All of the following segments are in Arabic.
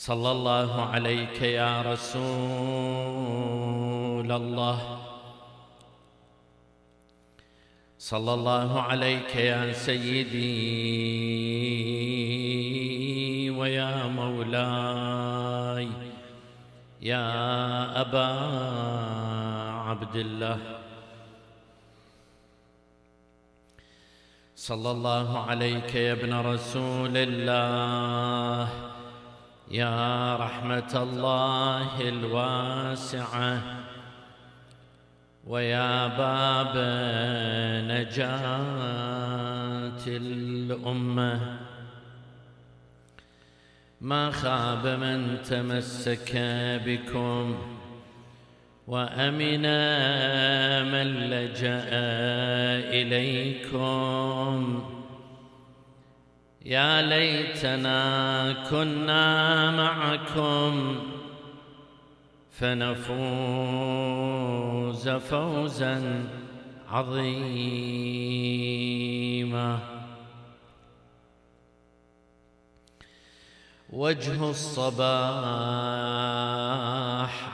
صلى الله عليك يا رسول الله. صلى الله عليك يا سيدي ويا مولاي. يا أبا عبد الله. صلى الله عليك يا ابن رسول الله. يا رحمة الله الواسعة ويا باب نجاة الأمة. ما خاب من تمسك بكم وأمن من لجأ إليكم. يا ليتنا كنا معكم فنفوز فوزا عظيما. وجه الصباح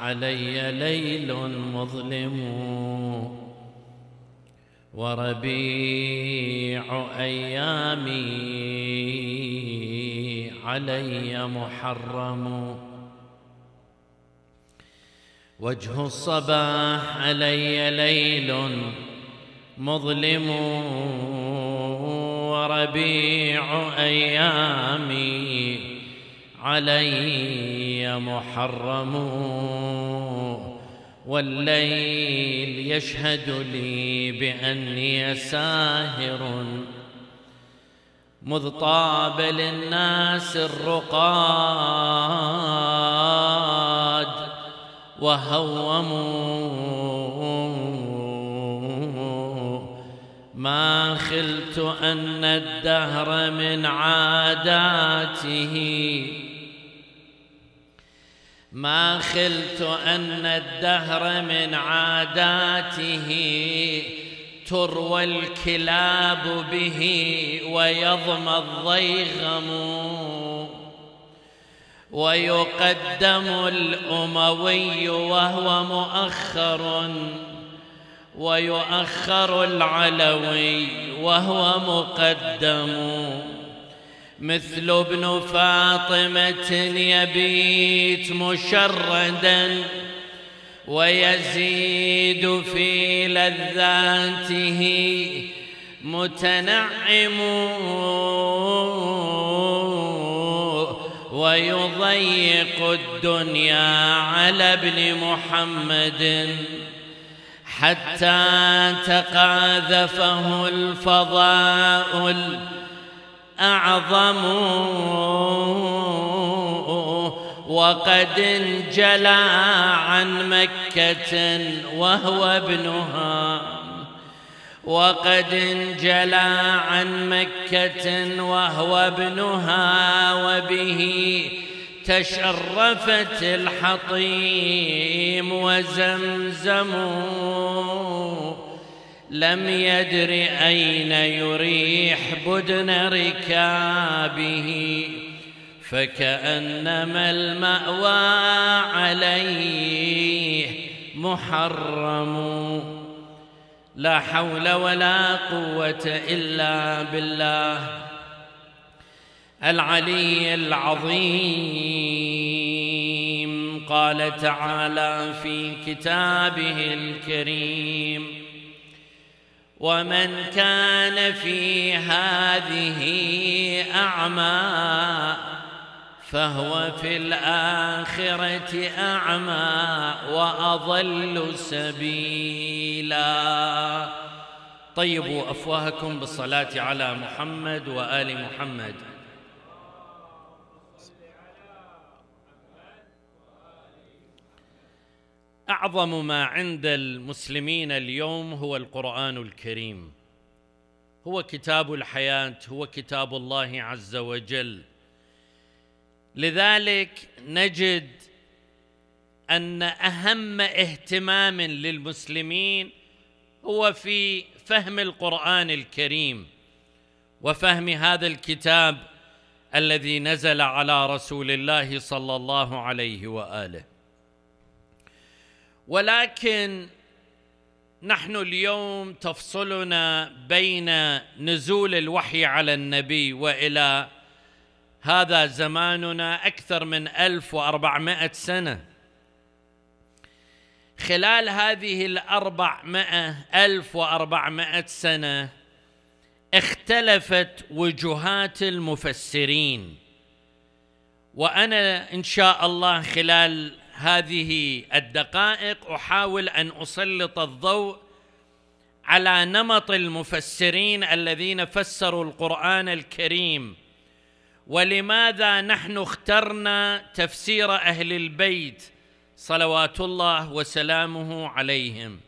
علي ليل مظلم. وربيع أيامي علي محرم. وجه الصباح علي ليل مظلم وربيع أيامي علي محرم. والليل يشهد لي بأني ساهر مذ طاب للناس الرقاد وهوموا ما خلت أن الدهر من عاداته ما خلت أن الدهر من عاداته تروى الكلاب به ويضمى الضيغم ويقدم الأموي وهو مؤخر ويؤخر العلوي وهو مقدم مثل ابن فاطمة يبيت مشردا ويزيد في لذاته متنعم ويضيق الدنيا على ابن محمد حتى تقاذفه الفضاء الأعظم وقد انجلى عن مكة وهو ابنها. وقد انجلى عن مكة وهو ابنها وبه تشرفت الحطيم وزمزم. لم يدر أين يريح بدن ركابه فكأنما المأوى عليه محرم. لا حول ولا قوة إلا بالله. العلي العظيم قال تعالى في كتابه الكريم. ومن كان في هذه أعمى فهو في الآخرة أعمى وأضل سبيلا. طيبوا أفواهكم بالصلاة على محمد وآل محمد. أعظم ما عند المسلمين اليوم هو القرآن الكريم. هو كتاب الحياة هو كتاب الله عز وجل. لذلك نجد أن أهم اهتمام للمسلمين هو في فهم القرآن الكريم وفهم هذا الكتاب الذي نزل على رسول الله صلى الله عليه وآله. ولكن نحن اليوم تفصلنا بين نزول الوحي على النبي وإلى هذا زماننا أكثر من ألف وأربعمائة سنة. خلال هذه الأربعمائة ألف وأربعمائة سنة اختلفت وجهات المفسرين. وأنا إن شاء الله خلال هذه الدقائق أحاول أن أسلط الضوء على نمط المفسرين الذين فسروا القرآن الكريم. ولماذا نحن اخترنا تفسير أهل البيت؟ صلوات الله وسلامه عليهم.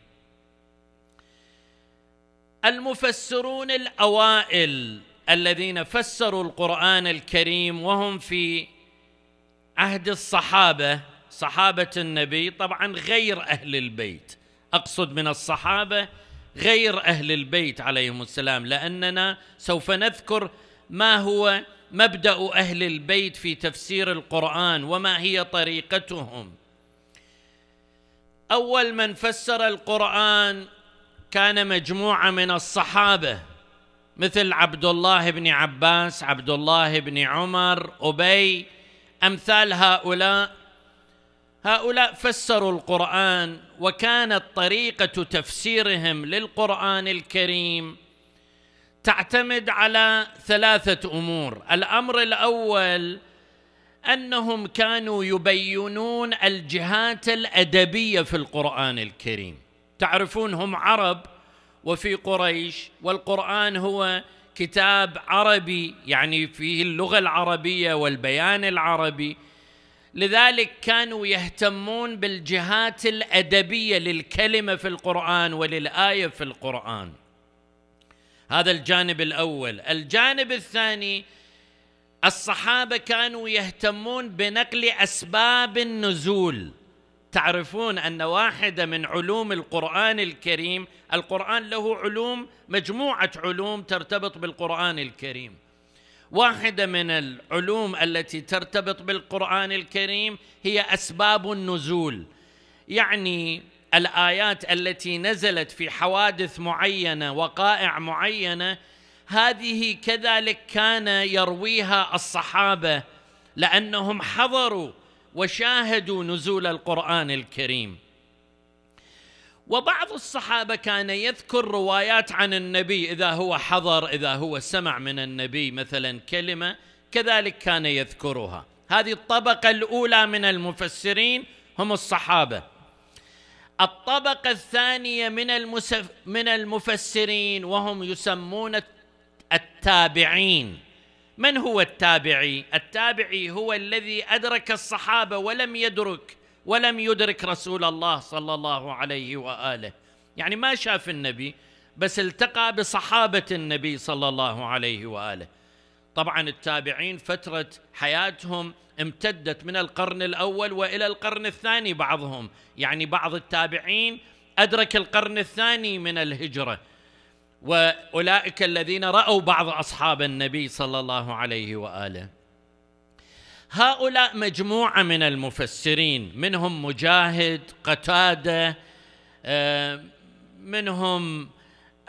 المفسرون الأوائل الذين فسروا القرآن الكريم وهم في عهد الصحابة صحابة النبي طبعا غير أهل البيت. أقصد من الصحابة غير أهل البيت عليهم السلام لأننا سوف نذكر ما هو مبدأ أهل البيت في تفسير القرآن وما هي طريقتهم. أول من فسر القرآن كان مجموعة من الصحابة مثل عبد الله بن عباس عبد الله بن عمر أبي أمثال هؤلاء. هؤلاء فسروا القرآن وكانت طريقة تفسيرهم للقرآن الكريم تعتمد على ثلاثة أمور. الأمر الأول أنهم كانوا يبينون الجهات الأدبية في القرآن الكريم. تعرفون هم عرب وفي قريش والقرآن هو كتاب عربي يعني فيه اللغة العربية والبيان العربي. لذلك كانوا يهتمون بالجهات الأدبية للكلمة في القرآن وللآية في القرآن. هذا الجانب الأول. الجانب الثاني الصحابة كانوا يهتمون بنقل أسباب النزول. تعرفون أن واحدة من علوم القرآن الكريم القرآن له علوم مجموعة علوم ترتبط بالقرآن الكريم. واحدة من العلوم التي ترتبط بالقرآن الكريم هي أسباب النزول. يعني الآيات التي نزلت في حوادث معينة وقائع معينة هذه كذلك كان يرويها الصحابة لأنهم حضروا وشاهدوا نزول القرآن الكريم. وبعض الصحابة كان يذكر روايات عن النبي إذا هو حضر إذا هو سمع من النبي مثلا كلمة كذلك كان يذكرها. هذه الطبقة الأولى من المفسرين هم الصحابة. الطبقة الثانية من من المفسرين وهم يسمون التابعين. من هو التابعي؟ التابعي هو الذي أدرك الصحابة ولم يدرك. ولم يدرك رسول الله صلى الله عليه وآله. يعني ما شاف النبي بس التقى بصحابة النبي صلى الله عليه وآله. طبعا التابعين فترة حياتهم امتدت من القرن الأول وإلى القرن الثاني بعضهم. يعني بعض التابعين أدرك القرن الثاني من الهجرة. وأولئك الذين رأوا بعض أصحاب النبي صلى الله عليه وآله. هؤلاء مجموعة من المفسرين منهم مجاهد قتادة آه، منهم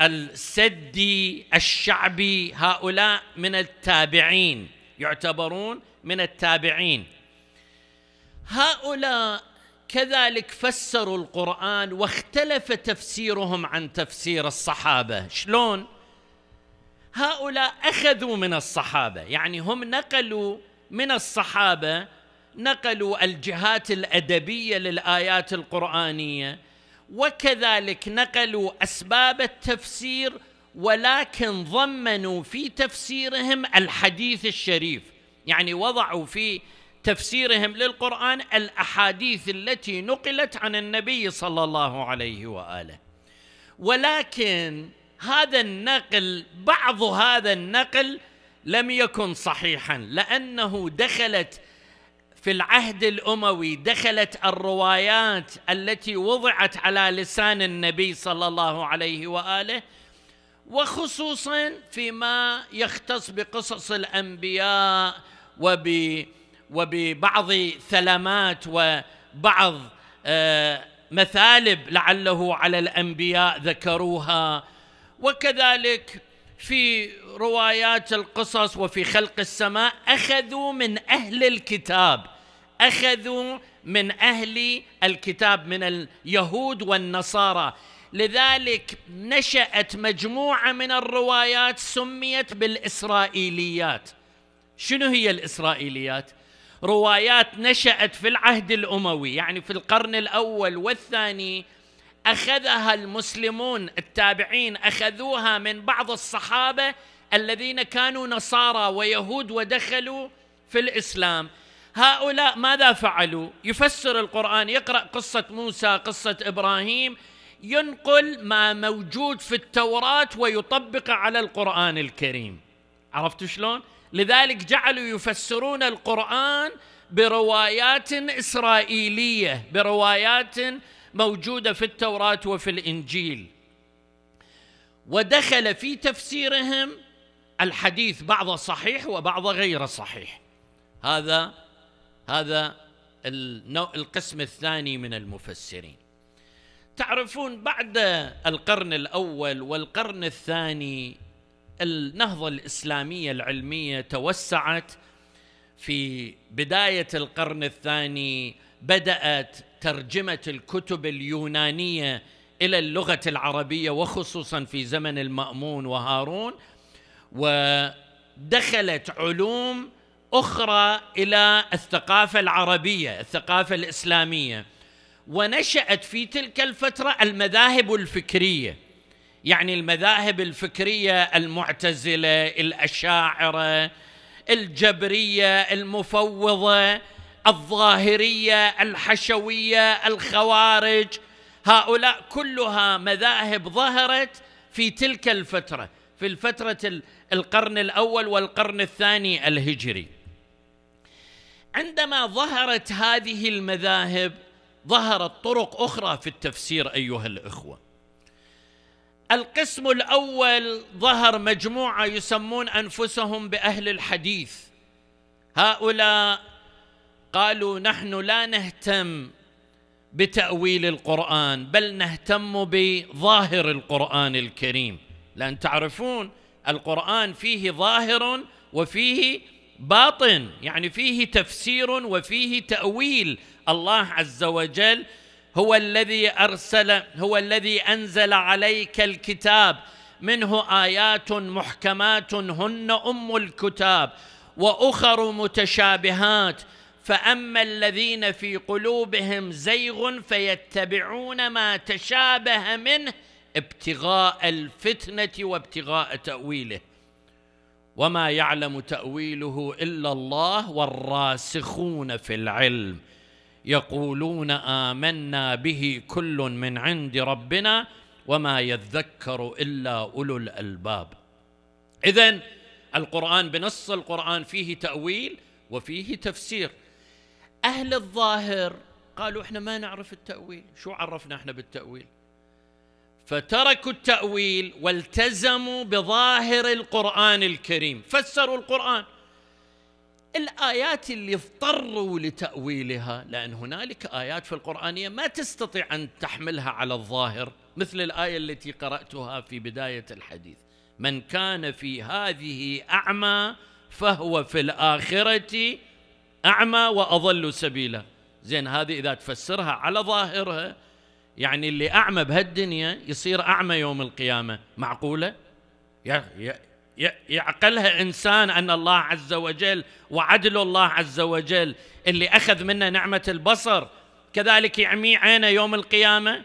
السدي الشعبي هؤلاء من التابعين يعتبرون من التابعين. هؤلاء كذلك فسروا القرآن واختلف تفسيرهم عن تفسير الصحابة. شلون؟ هؤلاء أخذوا من الصحابة يعني هم نقلوا من الصحابة نقلوا الجهات الأدبية للآيات القرآنية وكذلك نقلوا أسباب التفسير ولكن ضمنوا في تفسيرهم الحديث الشريف. يعني وضعوا في تفسيرهم للقرآن الأحاديث التي نقلت عن النبي صلى الله عليه وآله. ولكن هذا النقل بعض هذا النقل لم يكن صحيحا لأنه دخلت في العهد الأموي دخلت الروايات التي وضعت على لسان النبي صلى الله عليه وآله وخصوصا فيما يختص بقصص الأنبياء وب وببعض ثلمات وبعض آه، مثالب لعله على الأنبياء ذكروها وكذلك في روايات القصص وفي خلق السماء أخذوا من أهل الكتاب أخذوا من أهل الكتاب من اليهود والنصارى. لذلك نشأت مجموعة من الروايات سميت بالإسرائيليات. شنو هي الإسرائيليات؟ روايات نشأت في العهد الأموي يعني في القرن الأول والثاني أخذها المسلمون التابعين أخذوها من بعض الصحابة الذين كانوا نصارى ويهود ودخلوا في الإسلام. هؤلاء ماذا فعلوا؟ يفسر القرآن يقرأ قصة موسى قصة إبراهيم ينقل ما موجود في التوراة ويطبق على القرآن الكريم. عرفتوا شلون؟ لذلك جعلوا يفسرون القرآن بروايات إسرائيلية بروايات موجودة في التوراة وفي الإنجيل. ودخل في تفسيرهم الحديث بعض صحيح وبعض غير صحيح. هذا هذا القسم الثاني من المفسرين. تعرفون بعد القرن الأول والقرن الثاني النهضة الإسلامية العلمية توسعت. في بداية القرن الثاني بدأت ترجمة الكتب اليونانية إلى اللغة العربية وخصوصا في زمن المأمون وهارون ودخلت علوم أخرى إلى الثقافة العربية الثقافة الإسلامية ونشأت في تلك الفترة المذاهب الفكرية. يعني المذاهب الفكرية المعتزلة الأشاعرة الجبرية المفوضة الظاهرية الحشوية الخوارج هؤلاء كلها مذاهب ظهرت في تلك الفترة في الفترة القرن الأول والقرن الثاني الهجري. عندما ظهرت هذه المذاهب ظهرت طرق أخرى في التفسير أيها الإخوة. القسم الأول ظهر مجموعة يسمون أنفسهم بأهل الحديث. هؤلاء قالوا نحن لا نهتم بتأويل القرآن بل نهتم بظاهر القرآن الكريم. لأن تعرفون القرآن فيه ظاهر وفيه باطن يعني فيه تفسير وفيه تأويل. الله عز وجل هو الذي أرسل هو الذي أنزل عليك الكتاب. منه آيات محكمات هن أم الكتاب. وأخر متشابهات فأما الذين في قلوبهم زيغ فيتبعون ما تشابه منه ابتغاء الفتنة وابتغاء تأويله. وما يعلم تأويله إلا الله والراسخون في العلم. يقولون آمنا به كل من عند ربنا وما يذكر إلا أولو الألباب. اذا القرآن بنص القرآن فيه تأويل وفيه تفسير. أهل الظاهر. قالوا إحنا ما نعرف التأويل. شو عرفنا إحنا بالتأويل؟ فتركوا التأويل والتزموا بظاهر القرآن الكريم. فسروا القرآن. الآيات اللي اضطروا لتأويلها لأن هنالك آيات في القرآنية ما تستطيع أن تحملها على الظاهر مثل الآية التي قرأتها في بداية الحديث. من كان في هذه أعمى فهو في الآخرة أعمى وأضل سبيلا. زين هذه إذا تفسرها على ظاهرها يعني اللي أعمى بهالدنيا يصير أعمى يوم القيامة. معقولة؟ يعقلها إنسان أن الله عز وجل وعدل الله عز وجل اللي أخذ منا نعمة البصر كذلك يعمي عينه يوم القيامة؟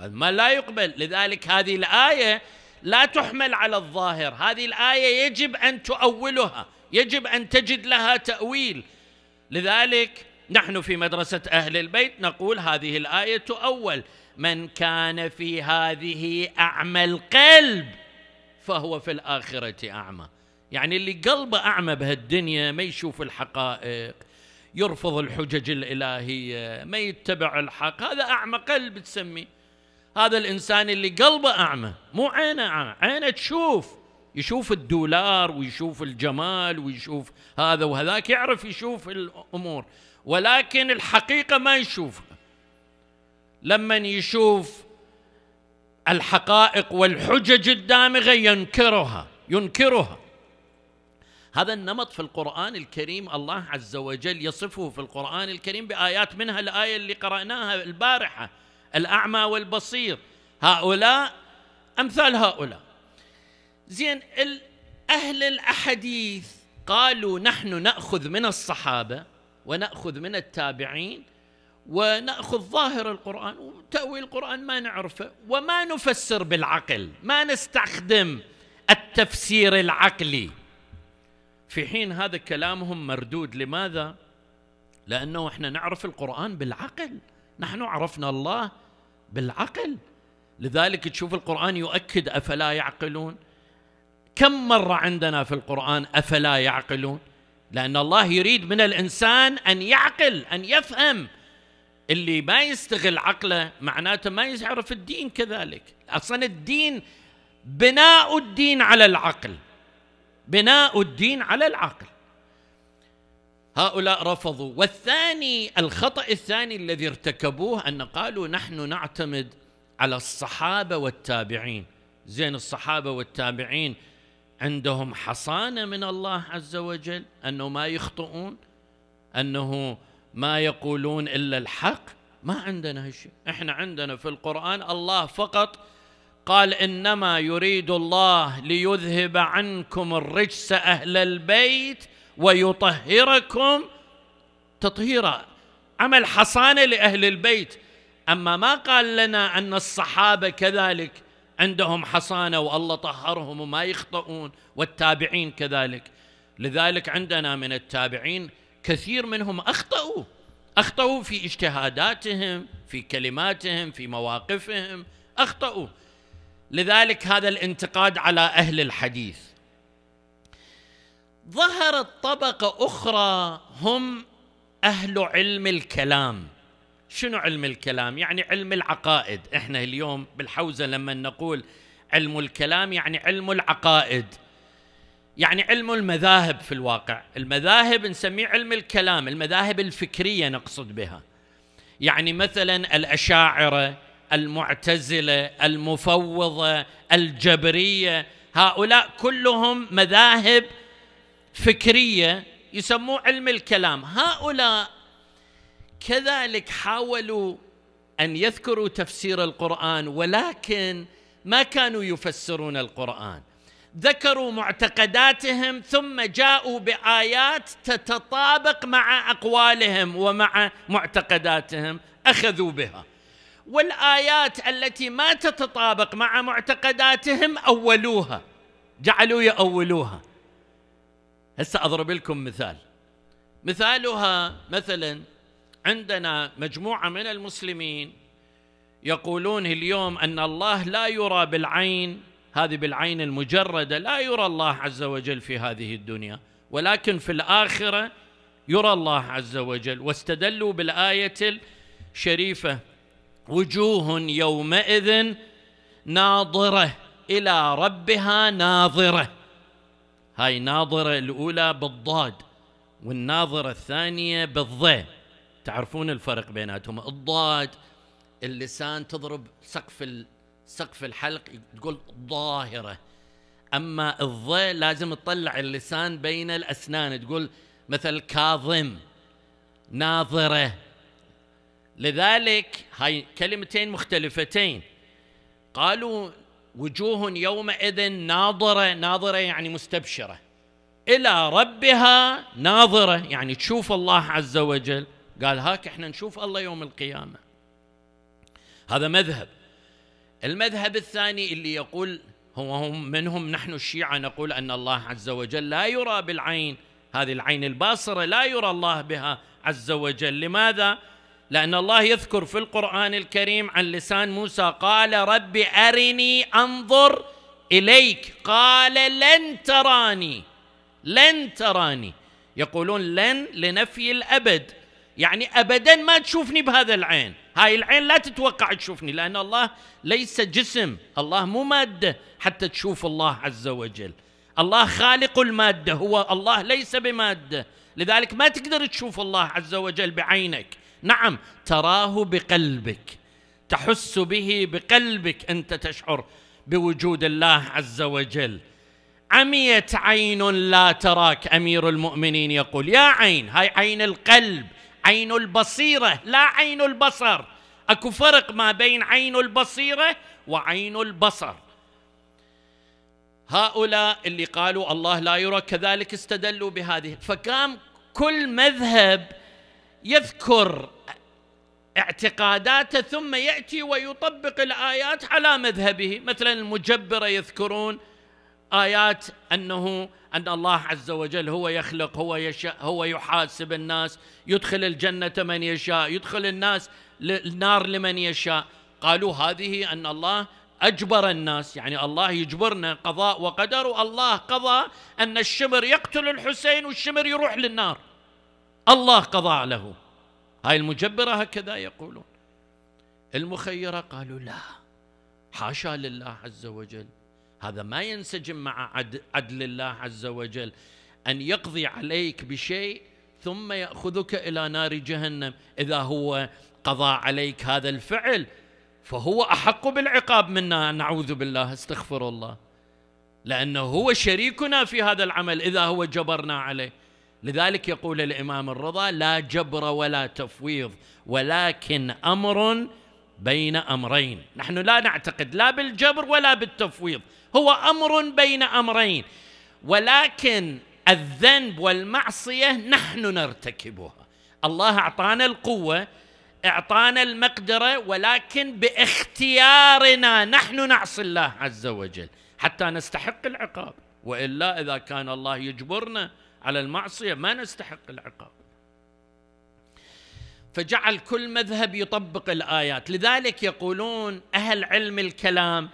ما لا يقبل. لذلك هذه الآية لا تحمل على الظاهر. هذه الآية يجب أن تؤولها يجب أن تجد لها تأويل. لذلك نحن في مدرسة أهل البيت نقول هذه الآية تؤول. من كان في هذه أعمى القلب فهو في الآخرة أعمى. يعني اللي قلبه أعمى بهالدنيا ما يشوف الحقائق يرفض الحجج الإلهية ما يتبع الحق. هذا أعمى قلب تسميه. هذا الإنسان اللي قلبه أعمى مو عينه أعمى عينه تشوف. يشوف الدولار ويشوف الجمال ويشوف هذا وهذاك يعرف يشوف الأمور. ولكن الحقيقة ما يشوفها. لما يشوف الحقائق والحجج الدامغة ينكرها ينكرها. هذا النمط في القرآن الكريم الله عز وجل يصفه في القرآن الكريم بآيات منها الآية اللي قرأناها البارحة الأعمى والبصير. هؤلاء أمثال هؤلاء. زين أهل الأحاديث قالوا نحن نأخذ من الصحابة ونأخذ من التابعين ونأخذ ظاهر القرآن وتأويل القرآن ما نعرفه وما نفسر بالعقل ما نستخدم التفسير العقلي. في حين هذا كلامهم مردود لماذا؟ لأنه إحنا نعرف القرآن بالعقل. نحن عرفنا الله بالعقل. لذلك تشوف القرآن يؤكد أفلا يعقلون؟ كم مرة عندنا في القرآن أفلا يعقلون؟ لأن الله يريد من الإنسان أن يعقل أن يفهم. اللي ما يستغل عقله معناته ما يعرف الدين كذلك. أصلا الدين بناء الدين على العقل. بناء الدين على العقل. هؤلاء رفضوا. والثاني الخطأ الثاني الذي ارتكبوه أن قالوا نحن نعتمد على الصحابة والتابعين. زين الصحابة والتابعين عندهم حصانة من الله عز وجل أنه ما يخطئون أنه ما يقولون إلا الحق. ما عندنا هالشيء إحنا عندنا في القرآن الله فقط قال إنما يريد الله ليذهب عنكم الرجس أهل البيت ويطهركم تطهيرا. عمل حصانة لأهل البيت. أما ما قال لنا أن الصحابة كذلك عندهم حصانة والله طهرهم وما يخطئون والتابعين كذلك. لذلك عندنا من التابعين كثير منهم أخطأوا. أخطأوا في اجتهاداتهم في كلماتهم في مواقفهم. أخطأوا. لذلك هذا الانتقاد على أهل الحديث. ظهرت طبقة أخرى هم أهل علم الكلام. شنو علم الكلام؟ يعني علم العقائد. إحنا اليوم بالحوزة لما نقول علم الكلام يعني علم العقائد. يعني علم المذاهب في الواقع. المذاهب نسميه علم الكلام. المذاهب الفكرية نقصد بها. يعني مثلا الأشاعرة المعتزلة المفوضة الجبرية هؤلاء كلهم مذاهب فكرية يسموه علم الكلام. هؤلاء كذلك حاولوا أن يذكروا تفسير القرآن ولكن ما كانوا يفسرون القرآن. ذكروا معتقداتهم ثم جاءوا بآيات تتطابق مع أقوالهم ومع معتقداتهم أخذوا بها. والآيات التي ما تتطابق مع معتقداتهم أولوها جعلوا يأولوها. هسه أضرب لكم مثال. مثالها مثلا عندنا مجموعة من المسلمين يقولون اليوم أن الله لا يرى بالعين هذه بالعين المجردة لا يرى الله عز وجل في هذه الدنيا ولكن في الآخرة يرى الله عز وجل. واستدلوا بالآية الشريفة وجوه يومئذ ناظرة إلى ربها ناظرة. هاي ناظرة الأولى بالضاد والناظرة الثانية بالضاء تعرفون الفرق بيناتهم؟ الضاد اللسان تضرب سقف سقف الحلق تقول ظاهرة. أما الضاء لازم تطلع اللسان بين الأسنان تقول مثل كاظم ناظرة. لذلك هاي كلمتين مختلفتين. قالوا وجوه يومئذ ناظرة ناظرة يعني مستبشرة. إلى ربها ناظرة يعني تشوف الله عز وجل. قال هاك إحنا نشوف الله يوم القيامة. هذا مذهب. المذهب الثاني اللي يقول هو هم منهم نحن الشيعة نقول أن الله عز وجل لا يرى بالعين هذه العين الباصرة لا يرى الله بها عز وجل. لماذا؟ لأن الله يذكر في القرآن الكريم عن لسان موسى قال رب أرني أنظر إليك. قال لن تراني لن تراني. يقولون لن لنفي الأبد. يعني ابدا ما تشوفني بهذا العين. هاي العين لا تتوقع تشوفني لأن الله ليس جسم. الله مو مادة حتى تشوف الله عز وجل. الله خالق المادة هو الله ليس بمادة. لذلك ما تقدر تشوف الله عز وجل بعينك. نعم تراه بقلبك. تحس به بقلبك أنت تشعر بوجود الله عز وجل. عميت عين لا تراك أمير المؤمنين يقول. يا عين هاي عين القلب. عين البصيرة لا عين البصر. أكو فرق ما بين عين البصيرة وعين البصر. هؤلاء اللي قالوا الله لا يرى كذلك استدلوا بهذه. فكان كل مذهب يذكر اعتقاداته ثم يأتي ويطبق الآيات على مذهبه. مثلا المجبرة يذكرون آيات أنه أن الله عز وجل هو يخلق هو يشاء هو يحاسب الناس يدخل الجنة من يشاء يدخل الناس النار لمن يشاء. قالوا هذه أن الله أجبر الناس يعني الله يجبرنا قضاء وقدر والله قضى أن الشمر يقتل الحسين والشمر يروح للنار. الله قضى له. هاي المجبرة هكذا يقولون. المخيرة قالوا لا. حاشا لله عز وجل. هذا ما ينسجم مع عدل الله عز وجل. أن يقضي عليك بشيء ثم يأخذك إلى نار جهنم. إذا هو قضى عليك هذا الفعل فهو أحق بالعقاب منا. نعوذ بالله استغفر الله. لأنه هو شريكنا في هذا العمل إذا هو جبرنا عليه. لذلك يقول الإمام الرضا لا جبر ولا تفويض ولكن أمر بين أمرين. نحن لا نعتقد لا بالجبر ولا بالتفويض. هو أمر بين أمرين ولكن الذنب والمعصية نحن نرتكبها. الله أعطانا القوة أعطانا المقدرة ولكن باختيارنا نحن نعصي الله عز وجل حتى نستحق العقاب. وإلا إذا كان الله يجبرنا على المعصية ما نستحق العقاب. فجعل كل مذهب يطبق الآيات. لذلك يقولون أهل علم الكلام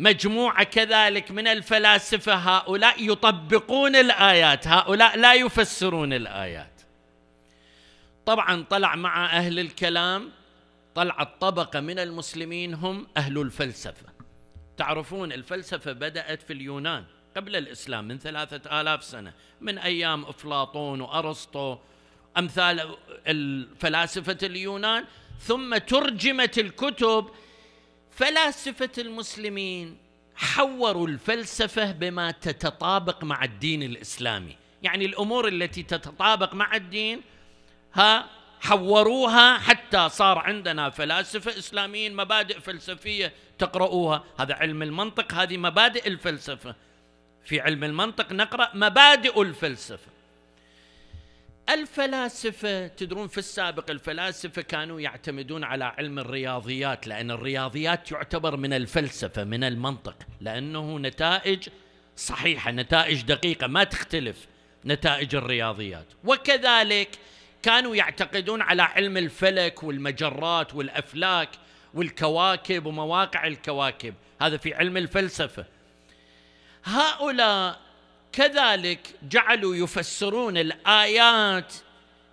ومجموعه كذلك من الفلاسفة هؤلاء يطبقون الآيات هؤلاء لا يفسرون الآيات. طبعا طلع مع أهل الكلام طلعت طبقه من المسلمين هم أهل الفلسفة. تعرفون الفلسفة بدأت في اليونان قبل الإسلام من ثلاثة آلاف سنة من أيام أفلاطون وأرسطو أمثال الفلاسفة اليونان ثم ترجمت الكتب فلاسفة المسلمين حوروا الفلسفة بما تتطابق مع الدين الإسلامي. يعني الأمور التي تتطابق مع الدين ها حوروها حتى صار عندنا فلاسفة إسلاميين مبادئ فلسفية تقرؤوها. هذا علم المنطق هذه مبادئ الفلسفة. في علم المنطق نقرأ مبادئ الفلسفة. الفلاسفة تدرون في السابق الفلاسفة كانوا يعتمدون على علم الرياضيات لأن الرياضيات يعتبر من الفلسفة من المنطق لأنه نتائج صحيحة نتائج دقيقة ما تختلف نتائج الرياضيات. وكذلك كانوا يعتقدون على علم الفلك والمجرات والأفلاك والكواكب ومواقع الكواكب. هذا في علم الفلسفة. هؤلاء كذلك جعلوا يفسرون الآيات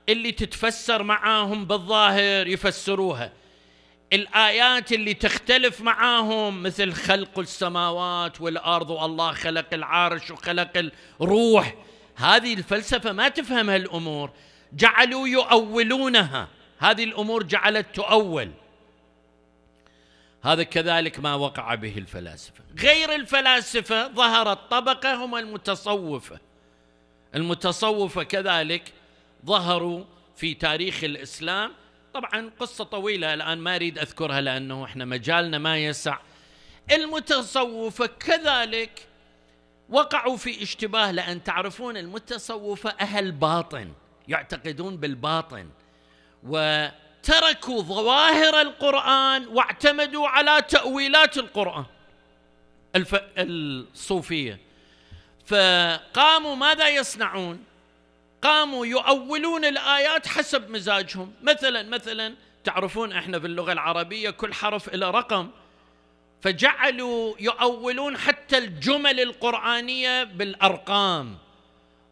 اللي تتفسر معاهم بالظاهر يفسروها. الآيات اللي تختلف معاهم مثل خلق السماوات والأرض والله خلق العرش وخلق الروح. هذه الفلسفة ما تفهم هالامور جعلوا يؤولونها. هذه الأمور جعلت تؤول. هذا كذلك ما وقع به الفلاسفة. غير الفلاسفة ظهرت طبقة هم المتصوفة. المتصوفة كذلك ظهروا في تاريخ الإسلام. طبعا قصة طويلة الآن ما أريد أذكرها لأنه إحنا مجالنا ما يسع. المتصوفة كذلك وقعوا في اشتباه لأن تعرفون المتصوفة أهل باطن يعتقدون بالباطن. و تركوا ظواهر القرآن واعتمدوا على تأويلات القرآن. الف... الصوفية. فقاموا ماذا يصنعون؟ قاموا يؤولون الآيات حسب مزاجهم. مثلا مثلا تعرفون إحنا في اللغة العربية كل حرف له رقم. فجعلوا يؤولون حتى الجمل القرآنية بالأرقام.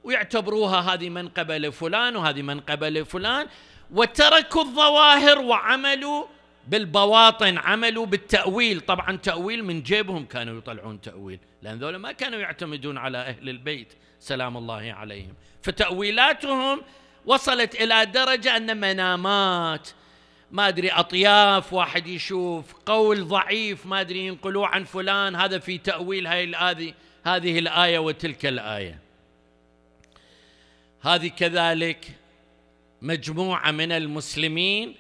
ويعتبروها هذه منقبة لفلان وهذه منقبة لفلان وتركوا الظواهر وعملوا بالبواطن عملوا بالتأويل. طبعا تأويل من جيبهم كانوا يطلعون تأويل لأن ذولا ما كانوا يعتمدون على أهل البيت سلام الله عليهم. فتأويلاتهم وصلت إلى درجة أن منامات ما أدري أطياف واحد يشوف قول ضعيف ما أدري ينقلوه عن فلان هذا في تأويل هاي هذه هذه الآية وتلك الآية. هذه كذلك مجموعة من المسلمين.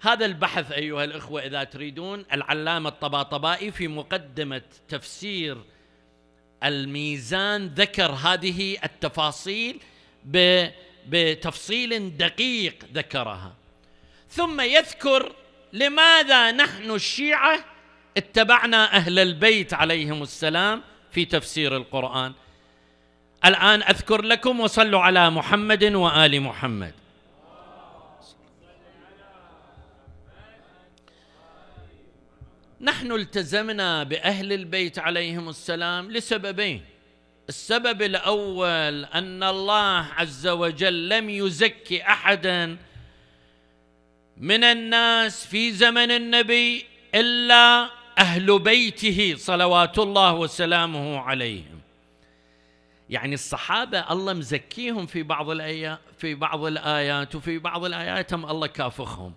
هذا البحث أيها الإخوة إذا تريدون العلامة الطباطبائي في مقدمة تفسير الميزان ذكر هذه التفاصيل بتفصيل دقيق ذكرها. ثم يذكر لماذا نحن الشيعة اتبعنا أهل البيت عليهم السلام في تفسير القرآن. الآن أذكر لكم وصلوا على محمد وآل محمد. نحن التزمنا بأهل البيت عليهم السلام لسببين. السبب الأول أن الله عز وجل لم يزكي احدا من الناس في زمن النبي إلا أهل بيته صلوات الله وسلامه عليهم. يعني الصحابة الله مزكيهم في بعض الآيات في بعض الآيات وفي بعض الآيات هم الله كافخهم.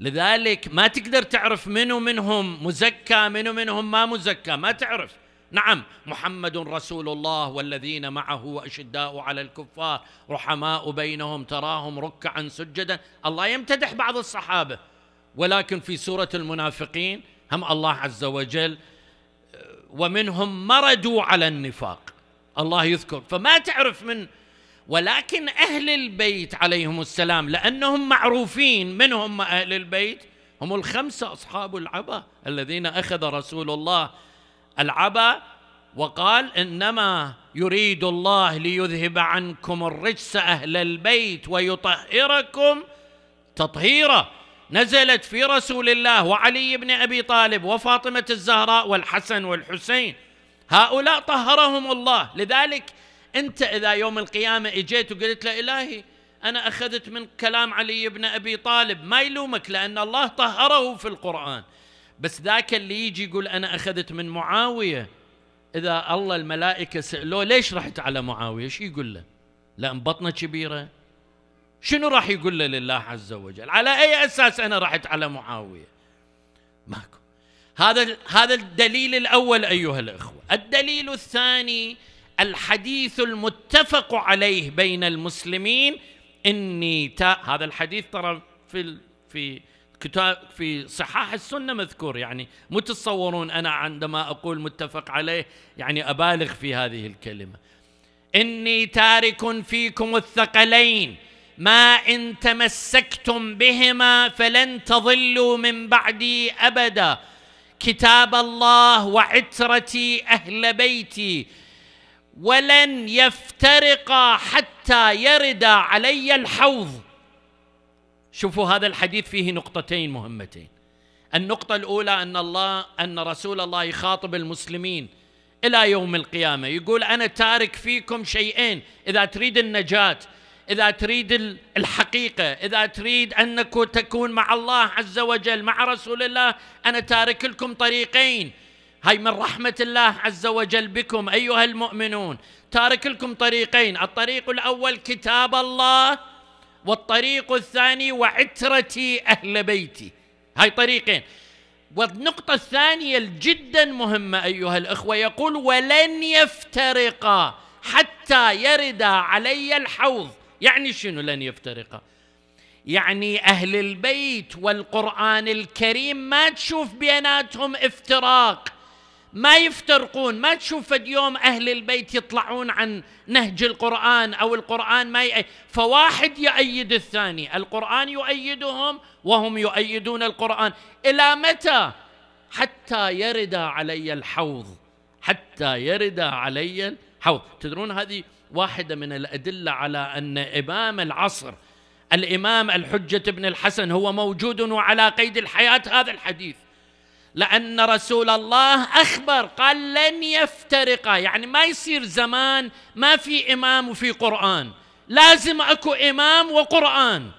لذلك ما تقدر تعرف منو منهم مزكى منو منهم ما مزكى ما تعرف. نعم محمد رسول الله والذين معه أشداء على الكفار رحماء بينهم تراهم ركعا سجدا. الله يمتدح بعض الصحابة ولكن في سورة المنافقين هم الله عز وجل ومنهم مردوا على النفاق. الله يذكر. فما تعرف من ولكن أهل البيت عليهم السلام لأنهم معروفين من هم أهل البيت؟ هم الخمسة أصحاب العبا الذين أخذ رسول الله العبا وقال إنما يريد الله ليذهب عنكم الرجس أهل البيت ويطهركم تطهيرا. نزلت في رسول الله وعلي بن أبي طالب وفاطمة الزهراء والحسن والحسين. هؤلاء طهرهم الله لذلك انت إذا يوم القيامة إجيت وقلت له إلهي أنا أخذت من كلام علي بن أبي طالب ما يلومك لأن الله طهره في القرآن. بس ذاك اللي يجي يقول أنا أخذت من معاوية. إذا الله الملائكة سألوه ليش رحت على معاوية؟ إيش يقول له؟ لأن بطنه كبيرة. شنو راح يقول له لله عز وجل؟ على أي أساس أنا رحت على معاوية؟ ماكو. هذا هذا الدليل الأول أيها الإخوة. الدليل الثاني الحديث المتفق عليه بين المسلمين. إني تا هذا الحديث ترى في في كتاب في صحاح السنة مذكور. يعني مو تتصورون أنا عندما أقول متفق عليه يعني أبالغ في هذه الكلمة. إني تارك فيكم الثقلين ما إن تمسكتم بهما فلن تضلوا من بعدي أبدا. كتاب الله وعترتي أهل بيتي ولن يفترقا حتى يرد علي الحوض. شوفوا هذا الحديث فيه نقطتين مهمتين. النقطة الأولى أن الله أن رسول الله يخاطب المسلمين إلى يوم القيامة. يقول أنا تارك فيكم شيئين إذا تريد النجاة إذا تريد الحقيقة إذا تريد أنك تكون مع الله عز وجل مع رسول الله أنا تارك لكم طريقين. هاي من رحمة الله عز وجل بكم أيها المؤمنون. تارك لكم طريقين الطريق الأول كتاب الله والطريق الثاني وعترتي أهل بيتي. هاي طريقين. والنقطة الثانية جدا مهمة أيها الأخوة يقول ولن يفترقا حتى يرد علي الحوض. يعني شنو لن يفترقا يعني أهل البيت والقرآن الكريم ما تشوف بيناتهم افتراق. ما يفترقون ما تشوف يوم أهل البيت يطلعون عن نهج القرآن أو القرآن ما يأيد فواحد يؤيد الثاني القرآن يؤيدهم وهم يؤيدون القرآن. إلى متى؟ حتى يرد علي الحوض حتى يرد علي الحوض. تدرون هذه واحدة من الأدلة على أن إمام العصر الإمام الحجة بن الحسن هو موجود وعلى قيد الحياة هذا الحديث. لأن رسول الله أخبر قال لن يفترقا يعني ما يصير زمان ما في إمام وفي قرآن. لازم أكو إمام وقرآن.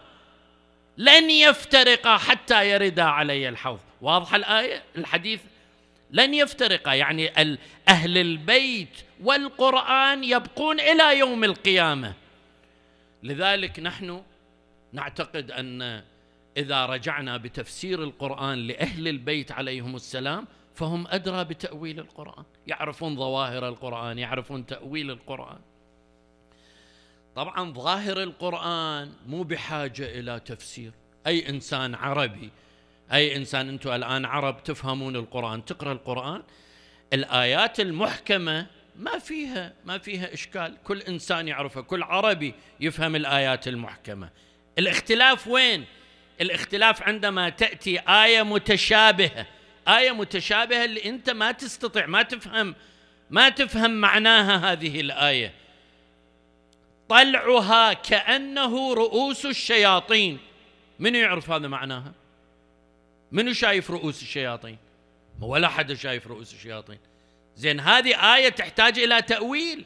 لن يفترقا حتى يردا علي الحوض. واضحه الآية الحديث؟ لن يفترقا يعني أهل البيت والقرآن يبقون إلى يوم القيامة. لذلك نحن نعتقد أن إذا رجعنا بتفسير القرآن لأهل البيت عليهم السلام فهم أدرى بتأويل القرآن. يعرفون ظواهر القرآن يعرفون تأويل القرآن. طبعا ظاهر القرآن مو بحاجة إلى تفسير. أي إنسان عربي أي إنسان أنتم الآن عرب تفهمون القرآن تقرأ القرآن الآيات المحكمة ما فيها ما فيها إشكال. كل إنسان يعرفها كل عربي يفهم الآيات المحكمة. الاختلاف وين؟ الاختلاف عندما تأتي آية متشابهة. آية متشابهة اللي أنت ما تستطيع ما تفهم ما تفهم معناها هذه الآية. طلعها كأنه رؤوس الشياطين. من يعرف هذا معناها؟ منو شايف رؤوس الشياطين؟ ولا حد شايف رؤوس الشياطين. زين هذه آية تحتاج إلى تأويل.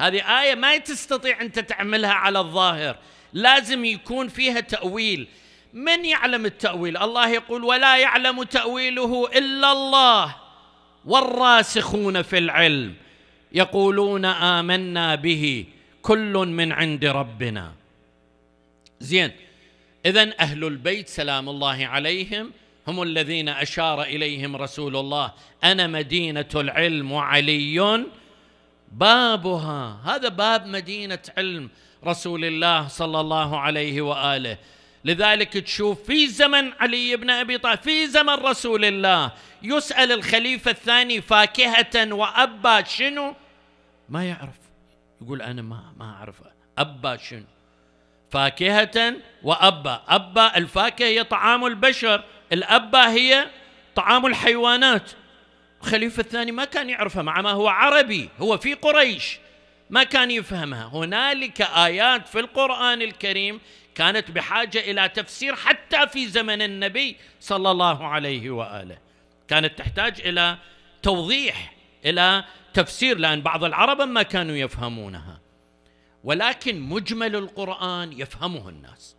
هذه آية ما تستطيع أنت تعملها على الظاهر. لازم يكون فيها تأويل. من يعلم التأويل؟ الله يقول ولا يعلم تأويله إلا الله والراسخون في العلم يقولون آمنا به كل من عند ربنا. زين إذا أهل البيت سلام الله عليهم هم الذين أشار إليهم رسول الله أنا مدينة العلم وعلي. بابها هذا باب مدينة علم رسول الله صلى الله عليه وآله. لذلك تشوف في زمن علي بن أبي طالب في زمن رسول الله يسأل الخليفة الثاني فاكهة وأبا شنو؟ ما يعرف. يقول أنا ما ما أعرف. أبا شنو؟ فاكهة وأبا. أبا الفاكهة هي طعام البشر. الأبة هي طعام الحيوانات. الخليفة الثاني ما كان يعرفها مع ما هو عربي هو في قريش. ما كان يفهمها. هنالك آيات في القرآن الكريم كانت بحاجة إلى تفسير حتى في زمن النبي صلى الله عليه وآله. كانت تحتاج إلى توضيح إلى تفسير لأن بعض العرب ما كانوا يفهمونها. ولكن مجمل القرآن يفهمه الناس.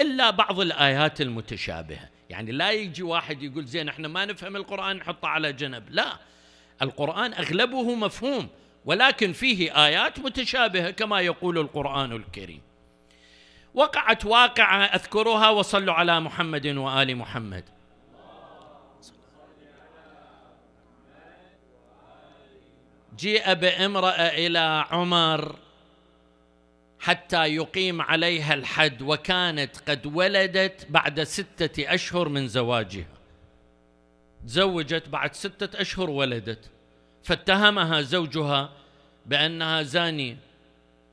إلا بعض الآيات المتشابهة. يعني لا يجي واحد يقول زين إحنا ما نفهم القرآن نحطه على جنب. لا. القرآن أغلبه مفهوم ولكن فيه آيات متشابهة كما يقول القرآن الكريم. وقعت واقعة أذكرها وصلوا على محمد وآل محمد. جيء بامرأة إلى عمر حتى يقيم عليها الحد وكانت قد ولدت بعد ستة أشهر من زواجها. تزوجت بعد ستة أشهر ولدت. فاتهمها زوجها بأنها زانية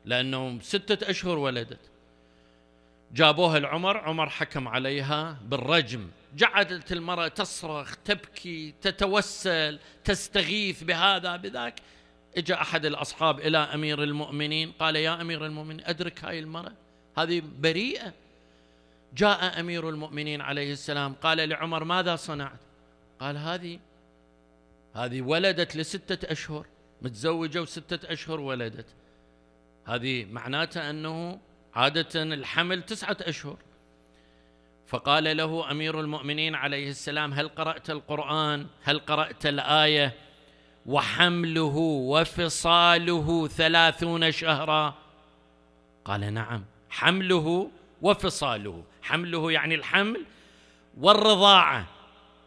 لأنه ستة أشهر ولدت. جابوها العمر عمر حكم عليها بالرجم. جعلت المرأة تصرخ تبكي تتوسل تستغيث بهذا بذاك. اجى أحد الأصحاب إلى أمير المؤمنين قال يا أمير المؤمنين أدرك هاي المرأة؟ هذه بريئة. جاء أمير المؤمنين عليه السلام قال لعمر ماذا صنعت؟ قال هذه هذه ولدت لستة أشهر متزوجة وستة أشهر ولدت. هذه معناتها أنه عادة الحمل تسعة أشهر. فقال له أمير المؤمنين عليه السلام هل قرأت القرآن؟ هل قرأت الآية؟ وحمله وفصاله ثلاثون شهرا. قال نعم حمله وفصاله. حمله يعني الحمل والرضاعة.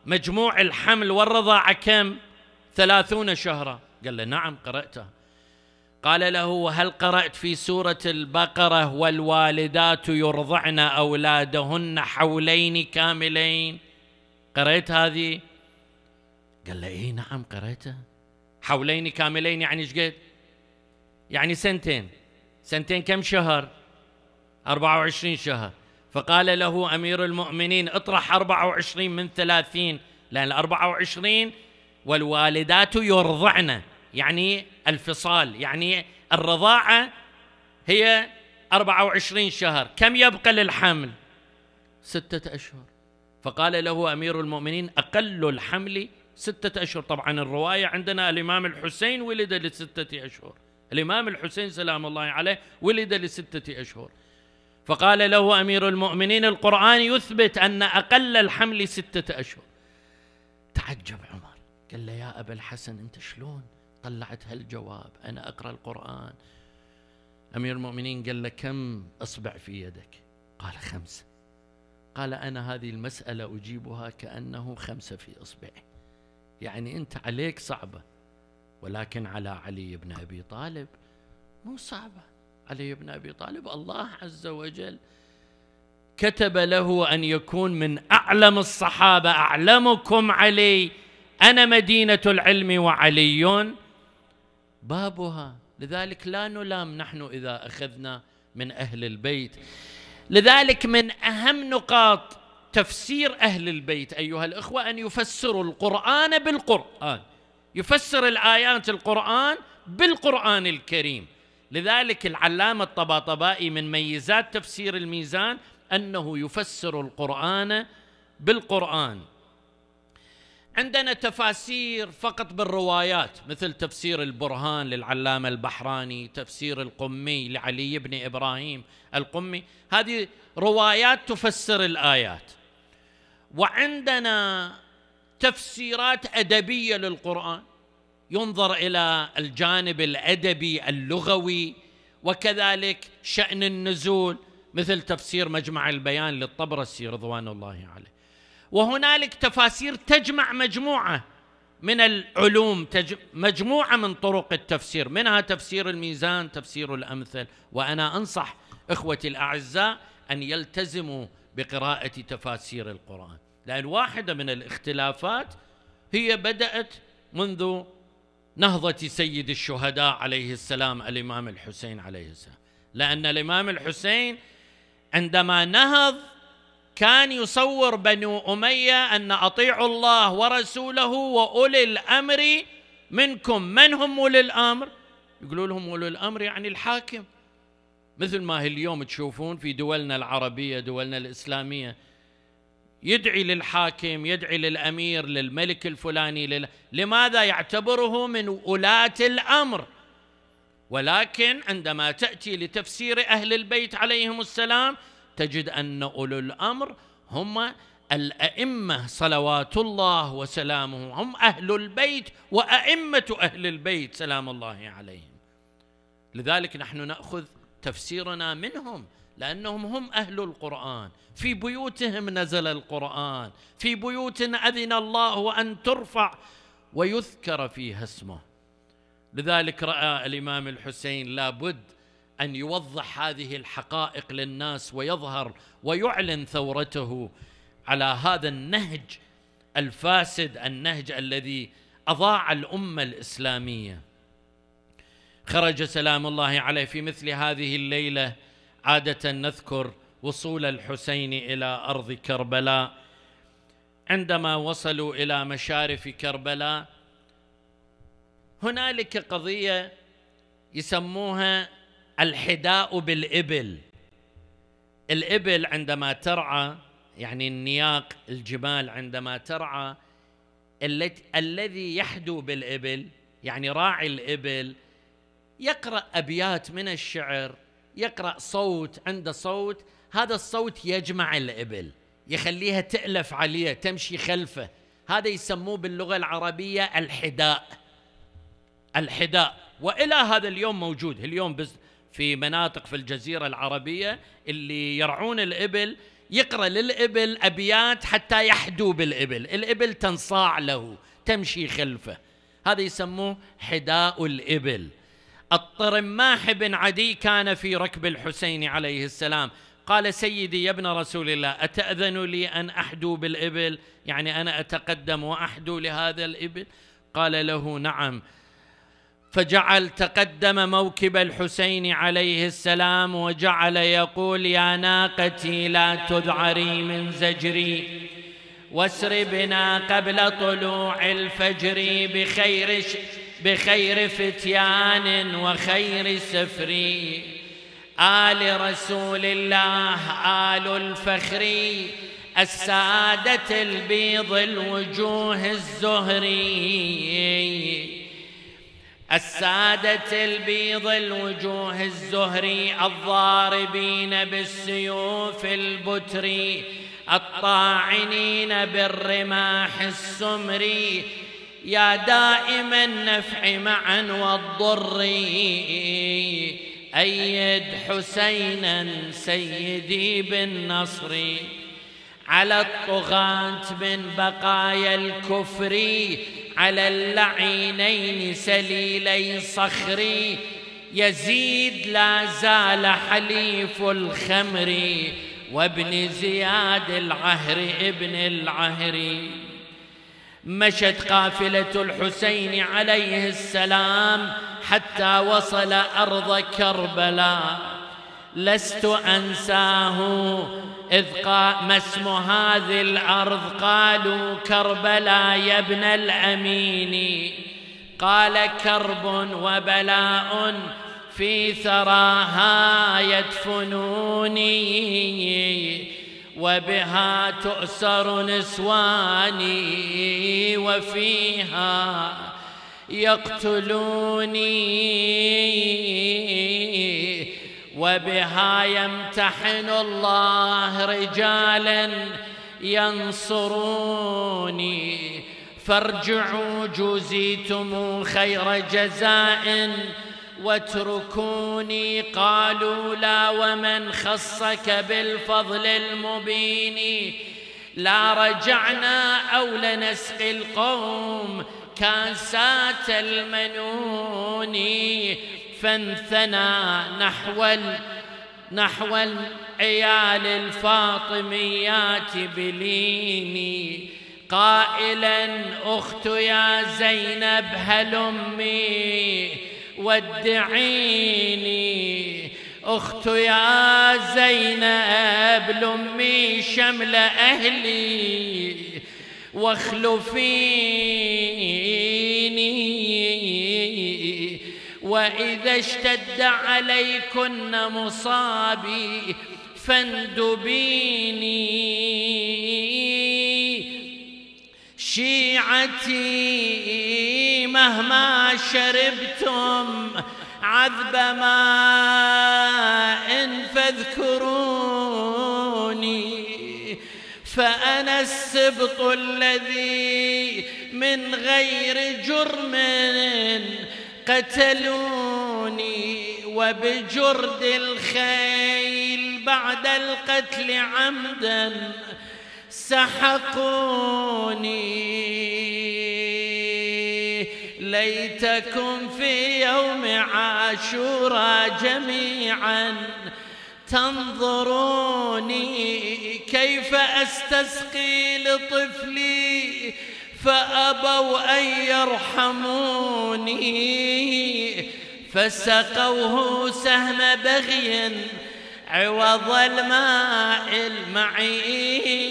مجموع الحمل والرضاعة كم؟ ثلاثون شهرا. قال له نعم قرأتها. قال له هل قرأت في سورة البقرة والوالدات يرضعن أولادهن حولين كاملين قرأت هذه؟ قال له إيه نعم قرأتها. حولين كاملين يعني إيش قد؟ يعني سنتين. سنتين كم شهر؟ 24 شهر. فقال له أمير المؤمنين اطرح 24 من 30 لأن 24 والوالدات يرضعن يعني الفصال يعني الرضاعة هي 24 شهر. كم يبقى للحمل؟ ستة أشهر. فقال له أمير المؤمنين أقل الحمل ستة أشهر. طبعا الرواية عندنا الإمام الحسين ولد لستة أشهر. الإمام الحسين سلام الله عليه ولد لستة أشهر. فقال له أمير المؤمنين القرآن يثبت أن أقل الحمل ستة أشهر. تعجب عمر. قال له يا أبا الحسن أنت شلون؟ طلعت هالجواب أنا أقرأ القرآن. أمير المؤمنين قال له كم أصبع في يدك؟ قال خمسة قال أنا هذه المسألة أجيبها كأنه خمسة في إصبعي. يعني أنت عليك صعبة ولكن على علي بن أبي طالب مو صعبة. علي بن أبي طالب الله عز وجل كتب له أن يكون من أعلم الصحابة أعلمكم علي. أنا مدينة العلم وعلي. بابها. لذلك لا نلام نحن إذا أخذنا من أهل البيت. لذلك من أهم نقاط تفسير أهل البيت أيها الإخوة أن يفسروا القرآن بالقرآن. يفسر الآيات القرآن بالقرآن الكريم. لذلك العلامة الطباطبائي من ميزات تفسير الميزان أنه يفسر القرآن بالقرآن. عندنا تفاسير فقط بالروايات مثل تفسير البرهان للعلامة البحراني تفسير القمي لعلي بن إبراهيم القمي. هذه روايات تفسر الآيات. وعندنا تفسيرات أدبية للقرآن ينظر إلى الجانب الأدبي اللغوي وكذلك شأن النزول مثل تفسير مجمع البيان للطبرسي رضوان الله عليه. وهنالك تفاسير تجمع مجموعة من العلوم مجموعة من طرق التفسير منها تفسير الميزان تفسير الأمثل. وأنا أنصح إخوتي الأعزاء أن يلتزموا بقراءة تفاسير القرآن. لأن واحدة من الاختلافات هي بدأت منذ نهضة سيد الشهداء عليه السلام الإمام الحسين عليه السلام. لأن الإمام الحسين عندما نهض كان يصور بنو أمية أن أطيعوا الله ورسوله وأولي الأمر منكم. من هم أولي الأمر؟ يقولوا لهم أولي الأمر يعني الحاكم. مثل ما اليوم تشوفون في دولنا العربية دولنا الإسلامية يدعي للحاكم يدعي للأمير للملك الفلاني لل... لماذا يعتبره من ولاة الأمر؟ ولكن عندما تأتي لتفسير أهل البيت عليهم السلام تجد أن أولو الأمر هم الأئمة صلوات الله وسلامه هم أهل البيت وأئمة أهل البيت سلام الله عليهم. لذلك نحن نأخذ تفسيرنا منهم لأنهم هم أهل القرآن. في بيوتهم نزل القرآن في بيوت أذن الله أن ترفع ويذكر فيها اسمه. لذلك رأى الإمام الحسين لابد أن يوضح هذه الحقائق للناس ويظهر ويعلن ثورته على هذا النهج الفاسد النهج الذي أضاع الأمة الإسلامية. خرج سلام الله عليه في مثل هذه الليلة. عادة نذكر وصول الحسين إلى أرض كربلاء. عندما وصلوا إلى مشارف كربلاء هنالك قضية يسموها الحداء بالإبل. الإبل عندما ترعى يعني النياق الجمال عندما ترعى الذي يحدو بالإبل يعني راعي الإبل يقرأ أبيات من الشعر يقرأ صوت عنده صوت هذا الصوت يجمع الإبل يخليها تألف عليه تمشي خلفه. هذا يسموه باللغة العربية الحداء. الحداء. وإلى هذا اليوم موجود. اليوم بس في مناطق في الجزيرة العربية اللي يرعون الإبل يقرأ للإبل أبيات حتى يحدو بالإبل. الإبل تنصاع له تمشي خلفه. هذا يسموه حداء الإبل. الطرماح بن عدي كان في ركب الحسين عليه السلام. قال سيدي يا ابن رسول الله أتأذن لي أن أحدو بالإبل؟ يعني أنا أتقدم وأحدو لهذا الإبل؟ قال له نعم. فجعل تقدم موكب الحسين عليه السلام وجعل يقول يا ناقتي لا تذعري من زجري واسر بنا قبل طلوع الفجر بخير بخير فتيان وخير سفر. آل رسول الله آل الفخر السادة البيض الوجوه الزهري. السادة البيض الوجوه الزهري الضاربين بالسيوف البتري الطاعنين بالرماح السمري. يا دائم النفع معا والضر أيد حسينا سيدي بالنصر. على الطغاة من بقايا الكفر. على اللعينين سليلي صخري يزيد لا زال حليف الخمر وابن زياد العهر ابن العهر. مشت قافلة الحسين عليه السلام حتى وصل أرض كربلاء. لست أنساه. إذ قام اسم هذه الأرض؟ قالوا كربلاء يا ابن الأمين. قال كرب وبلاء في ثراها يدفنوني وبها تؤسر نسواني وفيها يقتلوني. وبها يمتحن الله رجالا ينصروني. فارجعوا جزيتم خير جزاء واتركوني. قالوا لا ومن خصك بالفضل المبين. لا رجعنا أو لنسقي القوم كاسات المنون. فانثنى نحو نحو العيال الفاطميات بليني قائلا أخت يا زينب هل أمي؟ ودعيني. أخت يا زينب لأمي شمل أهلي. واخلفيني. وإذا اشتد عليكن مصابي فاندبيني. شيعتي مهما شربتم عذب ماء فاذكروني. فأنا السبط الذي من غير جرم قتلوني وبجرد الخيل بعد القتل عمدا سحقوني. ليتكم في يوم عاشورا جميعا تنظروني كيف أستسقي لطفلي فأبوا أن يرحموني فسقوه سهم بغي عوض الماء المعين.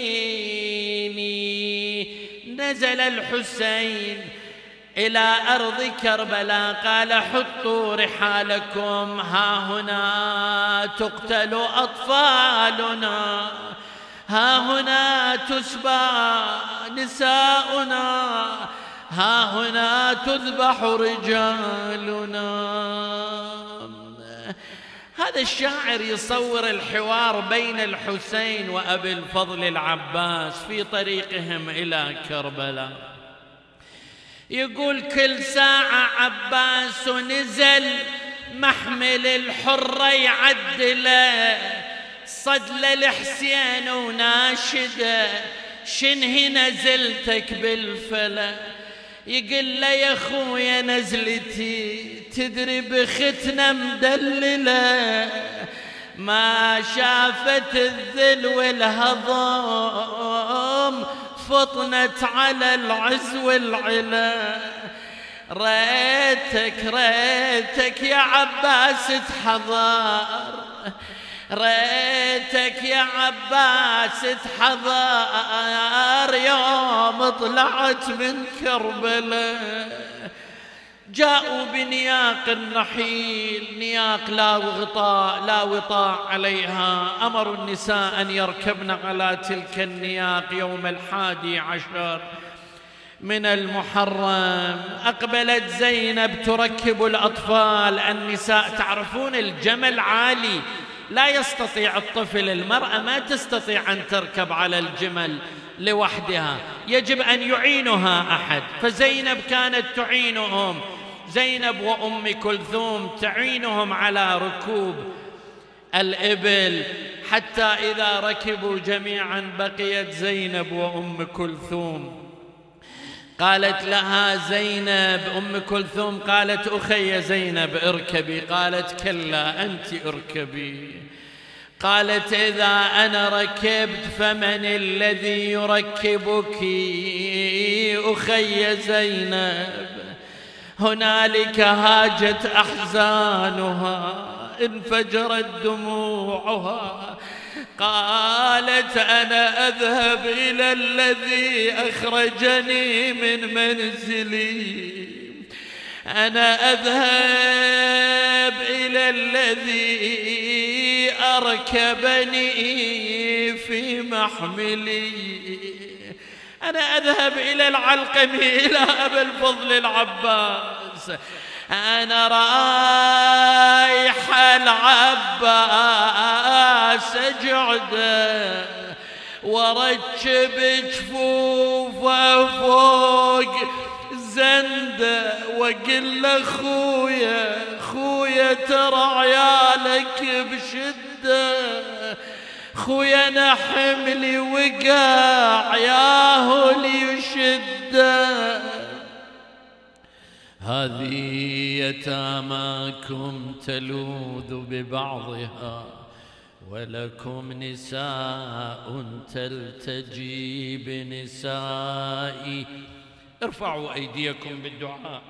نزل الحسين إلى أرض كربلاء قال حطوا رحالكم ها هنا تقتل أطفالنا. ها هنا تسبى نساؤنا ها هنا تذبح رجالنا. هذا الشاعر يصور الحوار بين الحسين وأبي الفضل العباس في طريقهم إلى كربلاء. يقول كل ساعة عباس نزل محمل الحرة يعدله. صدل الحسين وناشده شنهي نزلتك بالفلا؟ يقول له يا خويا نزلتي تدري بختنا مدللة؟ ما شافت الذل والهضم فطنت على العز والعلا. ريتك ريتك يا عباس تحضر. ريتك يا عباس تحضر يوم طلعت من كربلاء جاءوا بنياق النحيل نياق لا غطاء لا وطاء عليها. امروا النساء أن يركبن على تلك النياق يوم الحادي عشر من المحرم. أقبلت زينب تركب الأطفال. النساء تعرفون الجمل عالي. لا يستطيع الطفل المرأة ما تستطيع أن تركب على الجمل لوحدها. يجب أن يعينها أحد. فزينب كانت تعينهم. زينب وأم كلثوم تعينهم على ركوب الإبل. حتى إذا ركبوا جميعا بقيت زينب وأم كلثوم. قالت لها زينب أم كلثوم قالت أخي زينب اركبي. قالت كلا أنت اركبي. قالت إذا أنا ركبت فمن الذي يركبك؟ أخي زينب هنالك هاجت أحزانها انفجرت دموعها. قالت أنا أذهب إلى الذي أخرجني من منزلي. أنا أذهب إلى الذي أركبني في محملي. أنا أذهب إلى العلقم إلى أبا الفضل العباس. أنا رايح العباس جعده وركب جفوفه فوق زنده وقل له خويا خويا ترى عيالك بشدة. خويا أنا حملي وقع ياهو ليشده هذه يتاماكم تلوذ ببعضها ولكم نساء تلتجي بنسائي. ارفعوا أيديكم بالدعاء.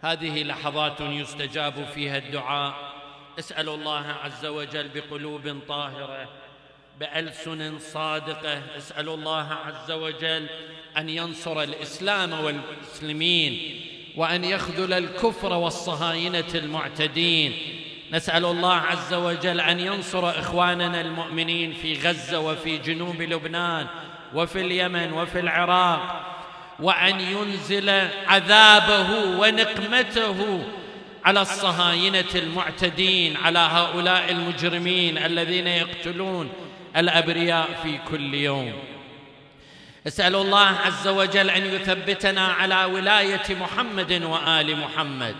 هذه لحظات يستجاب فيها الدعاء. أسأل الله عز وجل بقلوب طاهرة بألسن صادقة. أسأل الله عز وجل أن ينصر الإسلام والمسلمين. وأن يخذل الكفر والصهاينة المعتدين. نسأل الله عز وجل أن ينصر إخواننا المؤمنين في غزة وفي جنوب لبنان وفي اليمن وفي العراق وأن ينزل عذابه ونقمته على الصهاينة المعتدين على هؤلاء المجرمين الذين يقتلون الأبرياء في كل يوم. اسال الله عز وجل أن يثبتنا على ولاية محمد وآل محمد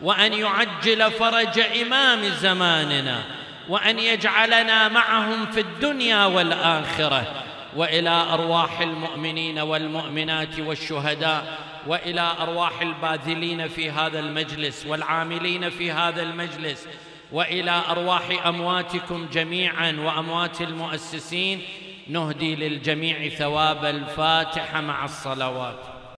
وأن يعجل فرج إمام زماننا وأن يجعلنا معهم في الدنيا والآخرة وإلى أرواح المؤمنين والمؤمنات والشهداء وإلى أرواح الباذلين في هذا المجلس والعاملين في هذا المجلس وإلى أرواح أمواتكم جميعا وأموات المؤسسين نهدي للجميع ثواب الفاتحة مع الصلوات.